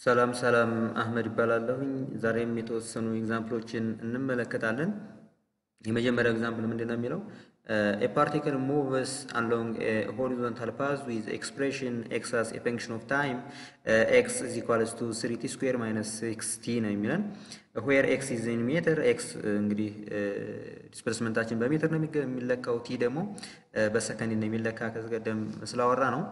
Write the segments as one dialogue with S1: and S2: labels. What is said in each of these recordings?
S1: ሰላም ሰላም አህመድ ይባላለሁኝ። ዛሬም የተወሰኑ example ኦችን እንመለከታለን። የመጀመሪያው example ምንድን ነው የሚለው a particle moves along horizontal path with expression x as a function of time x is equals to three t square minus six t ነው የሚለን where x is in meter x እንግዲህ displacement ኣችን በሜትር ነው የሚለካው፣ t ደግሞ በሰከንድ ነው የሚለካ ስላወራ ነው።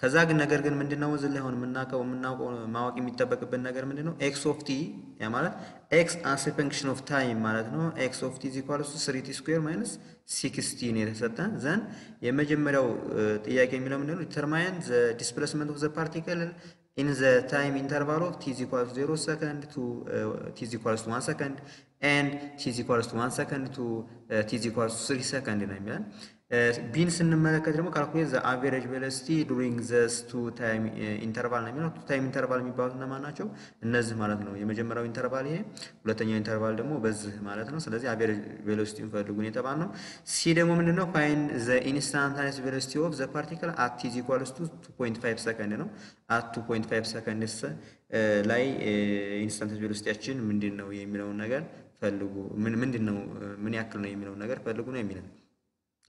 S1: ከዛ ግን ነገር ግን ምንድነው እዚህ ላይ አሁን የምናውቀው የምናውቀው ማወቅ የሚጠበቅብን ነገር ምንድነው x of t ያ ማለት x as function of time ማለት ነው። x of t is equals to three t square minus six t ነው የተሰጠን then የመጀመሪያው ጥያቄ የሚለው ምንድነው determine the displacement of the particle in the time interval of t is equals to 0 second to uh, t is equals to 1 second and t is equals to 1 second to uh, t is equals to 3 second ነው የሚለን b ን ስንመለከት ደግሞ calculate the average velocity during this two time interval ነው የሚለው። two time interval የሚባሉት እነማን ናቸው? እነዚህ ማለት ነው። የመጀመሪያው interval ይሄ፣ ሁለተኛው interval ደግሞ በዚህ ማለት ነው። ስለዚህ average velocity ፈልጉ ነው የተባል ነው። ሲ ደግሞ ምንድነው? find the instantaneous velocity of the particle at is equals to 2.5 ሰከንድ ነው። at 2.5 ሰከንድ ላይ instantaneous velocity ያችን ምንድን ነው የሚለውን ነገር ፈልጉ። ምንድን ነው ምን ያክል ነው የሚለውን ነገር ፈልጉ ነው የሚለን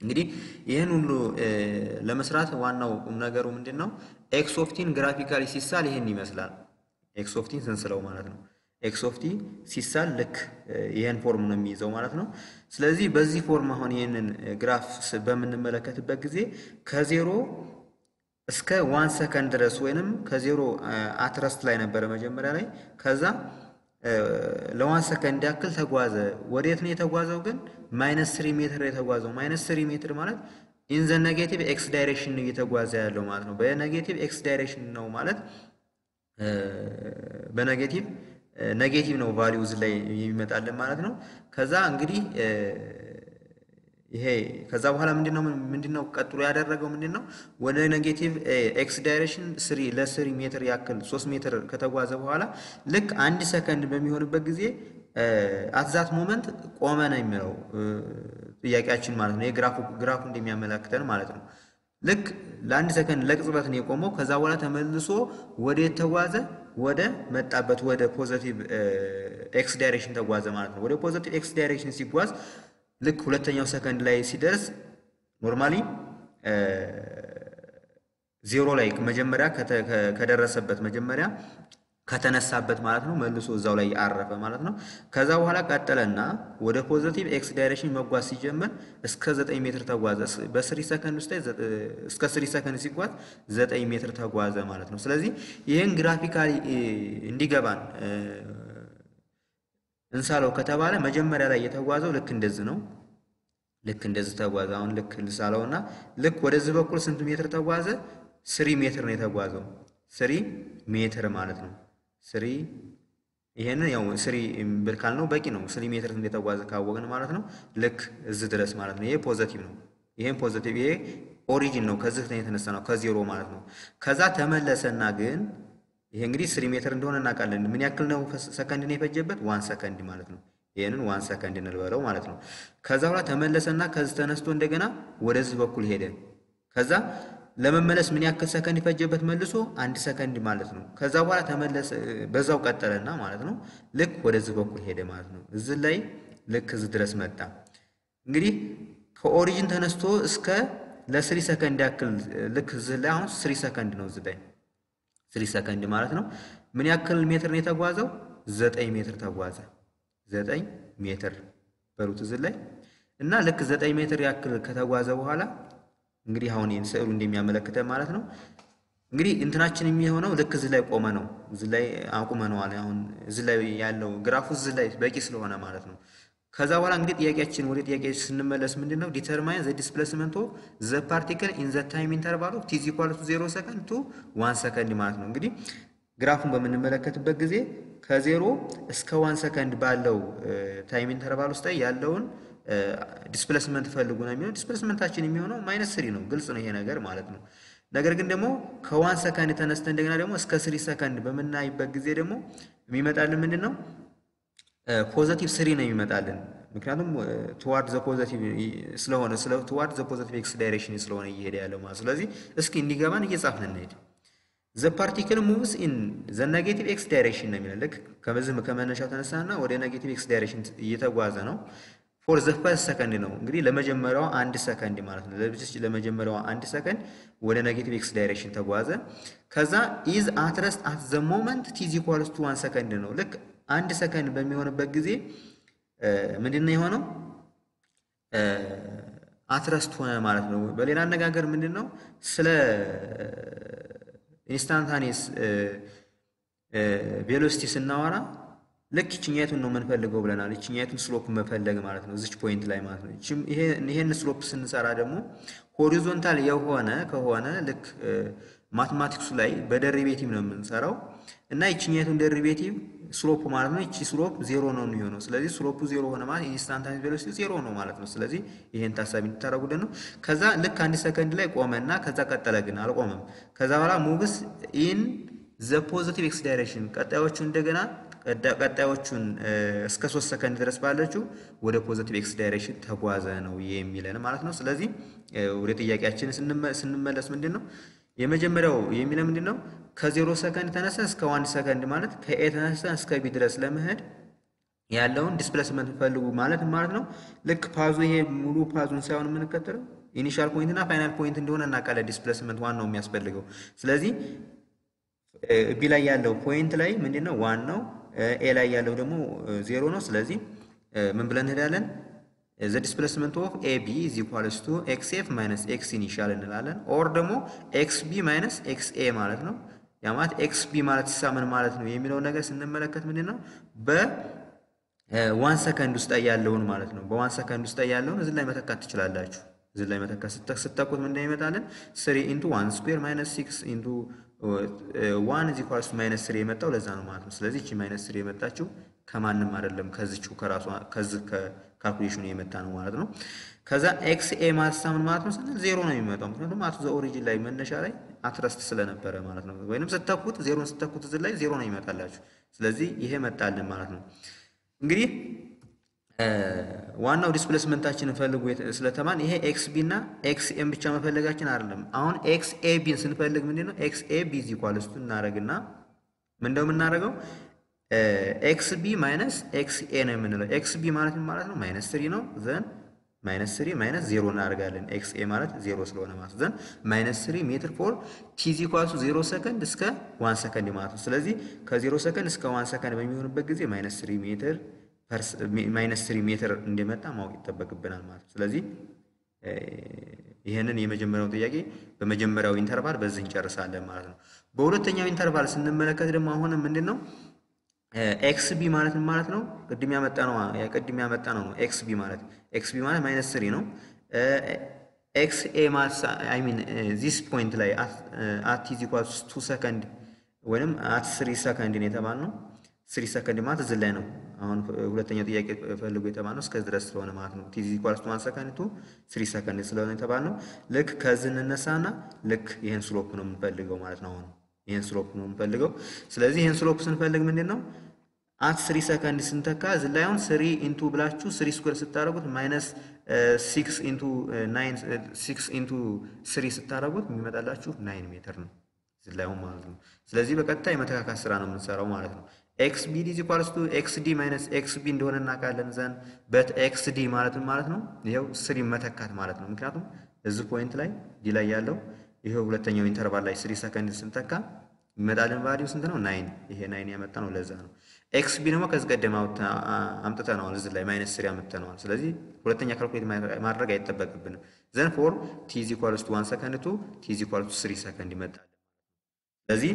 S1: እንግዲህ ይህን ሁሉ ለመስራት ዋናው ቁም ነገሩ ምንድን ነው? x of t ን graphically ሲሳል ይህን ይመስላል። x of t ን ስንስለው ማለት ነው። x of t ሲሳል ልክ ይህን form ነው የሚይዘው ማለት ነው። ስለዚህ በዚህ form አሁን ይህንን graph በምንመለከትበት ጊዜ ከዜሮ እስከ one second ድረስ ወይንም ከዜሮ at rest ላይ ነበረ መጀመሪያ ላይ ከዛ ለ one second ያክል ተጓዘ። ወዴት ነው የተጓዘው ግን? minus three meter የተጓዘው። minus three meter ማለት in the negative x direction እየተጓዘ ያለው ማለት ነው። በ negative x direction ነው ማለት በ negative negative ነው value እዚህ ላይ የሚመጣልን ማለት ነው። ከዛ እንግዲህ ይሄ ከዛ በኋላ ምንድነው ምንድነው ቀጥሎ ያደረገው ምንድነው ወደ negative x direction three ለ three meter ያክል ሶስት ሜትር ከተጓዘ በኋላ ልክ አንድ ሰከንድ በሚሆንበት ጊዜ at that moment ቆመ ነው የሚለው ጥያቄያችን ማለት ነው። graph ኡ እንደሚያመላክተን ማለት ነው። ልክ ለአንድ ሰከንድ ለቅጽበት ነው የቆመው። ከዛ በኋላ ተመልሶ ወደ ተጓዘ ወደ መጣበት ወደ positive x direction ተጓዘ ማለት ነው። ወደ positive x direction ሲጓዝ ልክ ሁለተኛው ሰከንድ ላይ ሲደርስ normally ዜሮ ላይ መጀመሪያ ከደረሰበት መጀመሪያ ከተነሳበት ማለት ነው መልሶ እዛው ላይ አረፈ ማለት ነው። ከዛ በኋላ ቀጠለና ወደ positive x direction መጓዝ ሲጀምር እስከ ዘጠኝ ሜትር ተጓዘ። በ three second ውስጥ እስከ three second ሲጓዝ ዘጠኝ ሜትር ተጓዘ ማለት ነው። ስለዚህ ይህን graphically እንዲገባን እንሳለው ከተባለ መጀመሪያ ላይ የተጓዘው ልክ እንደዚህ ነው። ልክ እንደዚህ ተጓዘ። አሁን ልክ ልሳለውና ልክ ወደዚህ በኩል ስንት ሜትር ተጓዘ? three meter ነው የተጓዘው። three meter ማለት ነው። three ይሄንን ያው three ብለ ካልነው በቂ ነው። three meter እንደተጓዘ ካወቅን ማለት ነው። ልክ እዚህ ድረስ ማለት ነው። ይሄ positive ነው። ይሄም positive ይሄ origin ነው። ከዚህ የተነሳ ነው ከዜሮ ማለት ነው። ከዛ ተመለሰና ግን ይሄ እንግዲህ three meter እንደሆነ እናውቃለን። ምን ያክል ነው ሰከንድ ነው የፈጀበት? one second ማለት ነው። ይህንን one second እንልበለው ማለት ነው። ከዛ በኋላ ተመለሰና ከዚህ ተነስቶ እንደገና ወደዚህ በኩል ሄደ። ከዛ ለመመለስ ምን ያክል ሰከንድ ፈጀበት? መልሶ አንድ ሰከንድ ማለት ነው። ከዛ በኋላ ተመለሰ፣ በዛው ቀጠለና ማለት ነው። ልክ ወደዚህ በኩል ሄደ ማለት ነው። እዚህ ላይ ልክ እዚህ ድረስ መጣ። እንግዲህ ከ origin ተነስቶ እስከ ለ three second ያክል ልክ እዚህ ላይ አሁን three second ነው እዚህ ላይ three second ማለት ነው። ምን ያክል ሜትር ነው የተጓዘው? ዘጠኝ ሜትር ተጓዘ። ዘጠኝ ሜትር በሩት እዚህ ላይ እና ልክ ዘጠኝ ሜትር ያክል ከተጓዘ በኋላ እንግዲህ አሁን ይህን ስዕሉ እንደሚያመለክተን ማለት ነው። እንግዲህ እንትናችን የሚሆነው ልክ እዚህ ላይ ቆመ ነው። እዚህ ላይ አቁመነዋል። አሁን እዚህ ላይ ያለው graph ኡ እዚህ ላይ በቂ ስለሆነ ማለት ነው። ከዛ በኋላ እንግዲህ ጥያቄያችን ወደ ጥያቄያችን ስንመለስ ምንድን ነው determine the displacement of the particle in the time interval of t is equal to zero second to one second ማለት ነው። እንግዲህ graph ኡን በምንመለከትበት ጊዜ ከዜሮ እስከ one second ባለው time interval ውስጥ ያለውን displacement ፈልጉ ነው የሚለው። displacement ኣችን የሚሆነው minus three ነው። ግልጽ ነው ይሄ ነገር ማለት ነው። ነገር ግን ደግሞ ከ one second ተነስቶ እንደገና ደግሞ እስከ three second በምናይበት ጊዜ ደግሞ የሚመጣልን ምንድን ነው positive three ነው የሚመጣልን። ምክንያቱም toward the positive ስለሆነ toward the positive x direction ስለሆነ እየሄደ ያለው ማለት ስለዚህ እስኪ እንዲገባን እየጻፍን እንሄድ። the particle moves in the negative x direction ነው የሚለው። ልክ ከመነሻው ተነሳና ወደ negative x direction እየተጓዘ ነው። for the first second ነው እንግዲህ ለመጀመሪያው አንድ ሰከንድ ማለት ነው። ለብቻ ለመጀመሪያው አንድ ሰከንድ ወደ negative x direction ተጓዘ። ከዛ is at rest at the moment t is equals to one second ነው። ልክ አንድ ሰከንድ በሚሆንበት ጊዜ ምንድን ነው የሆነው? at rest ሆነ ማለት ነው። በሌላ አነጋገር ምንድን ነው ስለ instantaneous velocity ስናወራ ልክ ይችኛቱን ነው የምንፈልገው ብለናል። ይችኛቱን slope መፈለግ ማለት ነው፣ እዚች point ላይ ማለት ነው። ይሄን slope ስንሰራ ደግሞ horizontal የሆነ ከሆነ ልክ mathematics ኡ ላይ በ derivative ነው የምንሰራው እና ይችኛቱን derivative slope ማለት ነው። ይቺ slope ዜሮ ነው የሚሆነው። ስለዚህ slope ኡ ዜሮ ሆነ ማለት instantaneous velocity ዜሮ ነው ማለት ነው። ስለዚህ ይሄን ታሳቢ እንድታደርጉልን ነው። ከዛ ልክ አንድ ሰከንድ ላይ ቆመና ከዛ ቀጠለ፣ ግን አልቆመም። ከዛ በኋላ moves in the positive x direction ቀጣዮቹ እንደገና ቀጣዮቹን እስከ ሶስት ሰከንድ ድረስ ባለችው ወደ positive x direction ተጓዘ ነው የሚለን ማለት ነው። ስለዚህ ወደ ጥያቄያችን ስንመለስ ምንድን ነው የመጀመሪያው የሚለው ምንድን ነው? ከዜሮ ሰከንድ ተነሳ እስከ one ሰከንድ ማለት ከ A ተነሳ እስከ B ድረስ ለመሄድ ያለውን displacement ፈልጉ ማለት ማለት ነው። ልክ path ኡ ይሄ ሙሉ path ኡን ሳይሆን የምንከተለው initial point እና final point እንደሆነ እናውቃለን። displacement ዋናው የሚያስፈልገው ስለዚህ B ላይ ያለው point ላይ ምንድን ነው ዋናው፣ A ላይ ያለው ደግሞ ዜሮ ነው። ስለዚህ ምን ብለን እንሄዳለን? the displacement of A B is equals to x f minus x initial እንላለን። or ደግሞ x B minus x A ማለት ነው። ያ ማለት x B ማለት ሲሳምን ማለት ነው የሚለው ነገር ስንመለከት ምንድን ነው በ one ሰከንድ ውስጥ ያለውን ማለት ነው። በ one ሰከንድ ውስጥ ያለውን እዚህ ላይ መተካት ትችላላችሁ። እዚህ ላይ መተካት ስተኩት ምንድን ነው ይመጣለን? three into one square minus six into one equals to minus three የመጣው ለዛ ነው ማለት ነው። ስለዚህ እቺ minus three የመጣችው ከማንም አይደለም ከዚቹ ከራሷ ከዚህ ከ calculation ኡ የመጣ ነው ማለት ነው። ከዛ x A ማለት ምን ማለት ነው ስንል ዜሮ ነው የሚመጣው ምክንያቱም at the origin ላይ መነሻ ላይ at rest ስለነበረ ማለት ነው። ወይንም ስተኩት ዜሮን ስተኩት እዚህ ላይ ዜሮ ነው ይመጣላችሁ። ስለዚህ ይሄ መጣልን ማለት ነው። እንግዲህ ዋናው displacement ኣችንን ፈልጉ ስለተባል ይሄ x B እና x A ም ብቻ መፈለጋችን አይደለም። አሁን x A B ን ስንፈልግ ምንድን ነው x A B is equals to እናደርግና ምን እንደው የምናደርገው x B minus x A ነው የምንለው። x B ማለት ምን ማለት ነው? minus three ነው then minus three minus zero እናደርጋለን። x A ማለት ዜሮ ስለሆነ ማለት then minus three meter for t to zero second እስከ one ሰከንድ ማለት ነው። ስለዚህ ከዜሮ ሰከንድ እስከ one ሰከንድ በሚሆንበት ጊዜ minus three ሜትር minus three ሜትር እንደመጣ ማወቅ ይጠበቅብናል ማለት ነው። ስለዚህ ይህንን የመጀመሪያው ጥያቄ በመጀመሪያው interval በዚህ እንጨርሳለን ማለት ነው። በሁለተኛው interval ስንመለከት ደግሞ አሁንም ምንድን ነው x ማለት ማለት ነው? ቅድም ያመጣ ነው ቅድም ያመጣ ነው x ማለት x ማለት minus three ነው። x A ማለት I mean this point ላይ at is equals to ሰከንድ ወይንም at three second ነው የተባልነው። three ሰከንድ ማለት እዚህ ላይ ነው። አሁን ሁለተኛው ጥያቄ ፈልጎ የተባልነው እስከዚህ ድረስ ስለሆነ ማለት ነው። t is equals to one second to three second ስለሆነ የተባልነው ልክ ከዚህ እንነሳና ልክ ይህን slope ነው የምንፈልገው ማለት ነው። አሁን ይህን slope ነው የምንፈልገው። ስለዚህ ይህን slope ስንፈልግ ምንድን ነው at three second ስንተካ እዚህ ላይ አሁን three into ብላችሁ three square ስታደረጉት minus six into nine six into three ስታደረጉት የሚመጣላችሁ nine ሜትር ነው እዚህ ላይ አሁን ማለት ነው። ስለዚህ በቀጥታ የመተካካት ስራ ነው የምንሰራው ማለት ነው። x B is equals to x D minus x B እንደሆነ እናውቃለን። then but x D ማለት ማለት ነው ይኸው three መተካት ማለት ነው። ምክንያቱም እዚህ point ላይ D ላይ ያለው ይኸው ሁለተኛው interval ላይ three ሰከንድ ስንተካ ይመጣልን value ስንት ነው? nine። ይሄ nine ያመጣ ነው ለዛ ነው። x B ደግሞ ከዚህ ቀደም አምጥተነዋል፣ እዚህ ላይ minus three አምጥተነዋል። ስለዚህ ሁለተኛ calculate ማድረግ አይጠበቅብንም። then for t equals one second to t equals to three second ይመጣል። ስለዚህ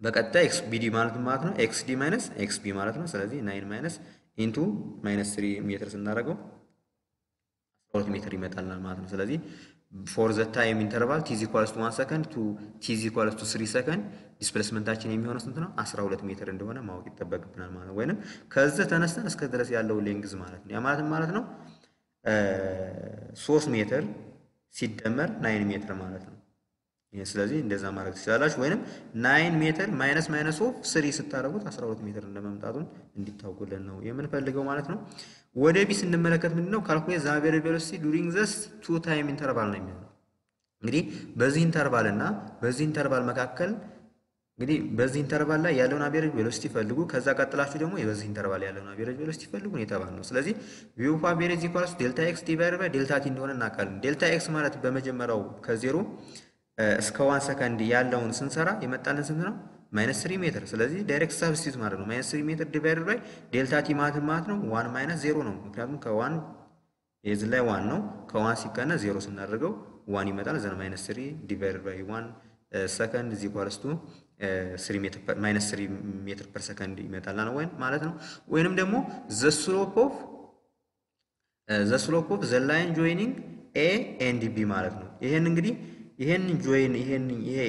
S1: በቀጣይ x ማለት ማለት ነው x D minus x ማለት ነው። ስለዚህ nine minus into minus three ሜትር ስናደርገው አስራ ሁለት ሜትር ይመጣልናል ማለት ነው። ስለዚህ for the time interval t is equals to one second to t is equals to three second displacement ኣችን የሚሆነው ስንት ነው? 12 ሜትር እንደሆነ ማወቅ ይጠበቅብናል ማለት ነው። ወይንም ከዚህ ተነስተን እስከ ድረስ ያለው length ማለት ነው። ያ ማለት ማለት ነው ሶስት ሜትር ሲደመር nine ሜትር ማለት ነው። ስለዚህ እንደዛ ማድረግ ትችላላችሁ። ወይንም nine ሜትር minus minus of three ስታደርጉት 12 ሜትር እንደመምጣቱን እንዲታውቁልን ነው የምንፈልገው ማለት ነው። ወደ B ስንመለከት ምንድን ነው calculate average velocity during these two time interval ነው የሚሆነው። እንግዲህ በዚህ interval እና በዚህ interval መካከል እንግዲህ በዚህ interval ላይ ያለውን average velocity ፈልጉ። ከዛ ቀጥላችሁ ደግሞ በዚህ interval ያለውን average velocity ፈልጉ የተባል ነው። ስለዚህ v of average equals delta x divide by delta t እንደሆነ እናውቃለን። delta x ማለት በመጀመሪያው ከዜሮ እስከ one ሰከንድ ያለውን ስንሰራ የመጣልን ስንት ነው? minus three ሜትር። ስለዚህ direct substitute ማለት ነው። minus three meter divide by delta t ማለት ማለት ነው one minus zero ነው። ምክንያቱም ከ one የዚህ ላይ one ነው። ከ one ሲቀነስ ዜሮ ስናደርገው one ይመጣል። then minus three divide by one second is equals to minus three meter per second ይመጣል ማለት ነው። ወይንም ደግሞ the slope of the slope of the line joining A and B ማለት ነው። ይሄን እንግዲህ ይሄን join ይሄን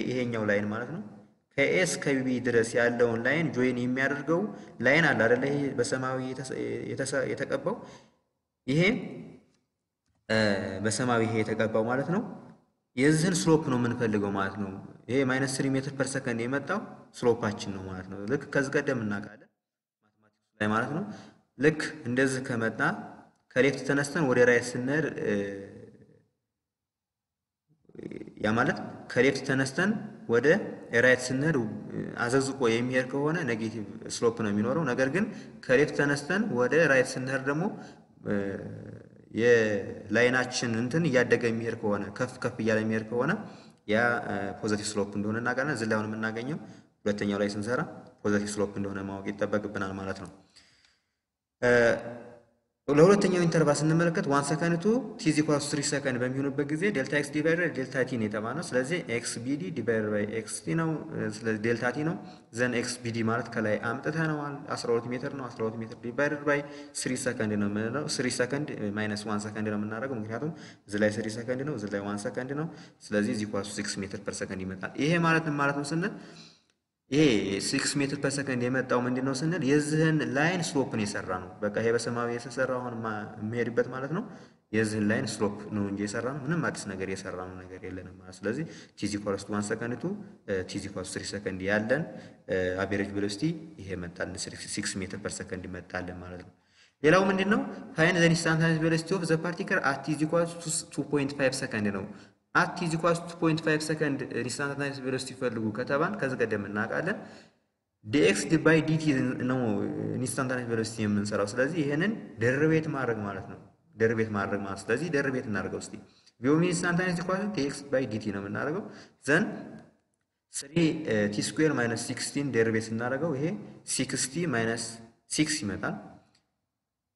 S1: ይሄኛው line ማለት ነው ከ A እስከ B ድረስ ያለውን line join የሚያደርገው line አለ አይደለ? ይሄ በሰማያዊ የተቀባው ይሄ በሰማያዊ ይሄ የተቀባው ማለት ነው። የዚህን slope ነው የምንፈልገው ማለት ነው። ይሄ minus three meter per second የመጣው slope ኣችን ነው ማለት ነው። ልክ ከዚህ ቀደም እናውቃለን mathematics ላይ ማለት ነው። ልክ እንደዚህ ከመጣ ከ left ተነስተን ወደ right ስንሄድ ያ ማለት ከ left ተነስተን ወደ right ስንሄድ አዘቅዝቆ የሚሄድ ከሆነ negative slope ነው የሚኖረው። ነገር ግን ከ left ተነስተን ወደ right ስንሄድ ደግሞ የ line ኣችን እንትን እያደገ የሚሄድ ከሆነ ከፍ ከፍ እያለ የሚሄድ ከሆነ ያ positive slope እንደሆነ እናውቃለን። እዚህ ላይ አሁን የምናገኘው ሁለተኛው ላይ ስንሰራ positive slope እንደሆነ ማወቅ ይጠበቅብናል ማለት ነው። ለሁለተኛው interval ስንመለከት one second to t equals three second በሚሆኑበት ጊዜ delta x divide delta t ነው የተባለው። ስለዚህ x BD divide by x t ነው። ስለዚህ delta t ነው። then x BD ማለት ከላይ አምጥተነዋል 12 ሜትር ነው። 12 meter divide by three second ነው የምንለው። three second minus one second ነው የምናደርገው፣ ምክንያቱም እዚ ላይ three second ነው፣ እዚ ላይ one second ነው። ስለዚህ equals six meter per second ይመጣል። ይሄ ማለት ማለት ነው ስንል ይሄ six meter per second የመጣው ምንድን ነው ስንል የዚህን line slope ን የሰራ ነው። በቃ ይሄ በሰማያዊ የተሰራ አሁን የሚሄድበት ማለት ነው። የዚህን line slope ነው እንጂ የሰራ ነው። ምንም አዲስ ነገር የሰራ ነው ነገር የለንም ማለት ስለዚህ ቲዚ ኮረስቱ ዋን ሰከንድ ቱ ቲዚ ኮረስቱ ስሪ ሰከንድ ያለን average velocity ይሄ መጣልን six meter per second ይመጣልን ማለት ነው። ሌላው ምንድን ነው find the instantaneous velocity of the particle at t is equals to two point five second ነው። at t is equals 2.5 second instantaneous velocity ፈልጉ ከተባን ከዚህ ቀደም እናውቃለን። dx by dt ነው instantaneous velocity የምንሰራው። ስለዚህ ይሄንን derivate ማድረግ ማለት ነው። derivate ማድረግ ማለት ስለዚህ derivate እናደርገው እስቲ ቪኦሚ instantaneous equal dx by dt ነው የምናደርገው። then 3 t square minus 6 t derivate ስናደርገው ይሄ 6 t minus 6 ይመጣል።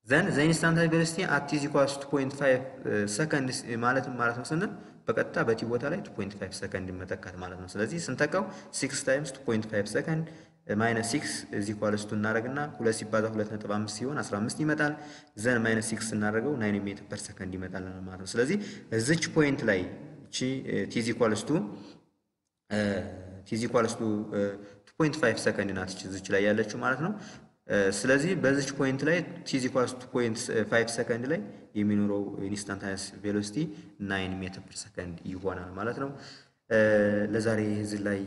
S1: then the instantaneous velocity at t equal 2.5 ሰከንድ ማለት ማለት ነው ስንል በቀጥታ በ t ቦታ ላይ 2.5 ሰከንድ መተካት ማለት ነው። ስለዚህ ስንተካው 6 times 2.5 second minus 6 is equals to እናደርግና 2 ሲባዛ 2.5 ሲሆን 15 ይመጣል። then minus 6 ስናደርገው 9 meter per second ይመጣል ማለት ነው። ስለዚህ እዚች point ላይ እቺ t is equals to t is equals to 2.5 ሰከንድ ናት እዚች ላይ ያለችው ማለት ነው። ስለዚህ በዚች point ላይ t is equals 2.5 ሰከንድ ላይ የሚኖረው instantaneous velocity 9 meter per second ይሆናል ማለት ነው። ለዛሬ እዚህ ላይ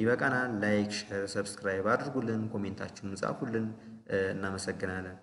S1: ይበቃናል። like፣ share፣ subscribe አድርጉልን፣ comment ኣችሁን ጻፉልን። እናመሰግናለን።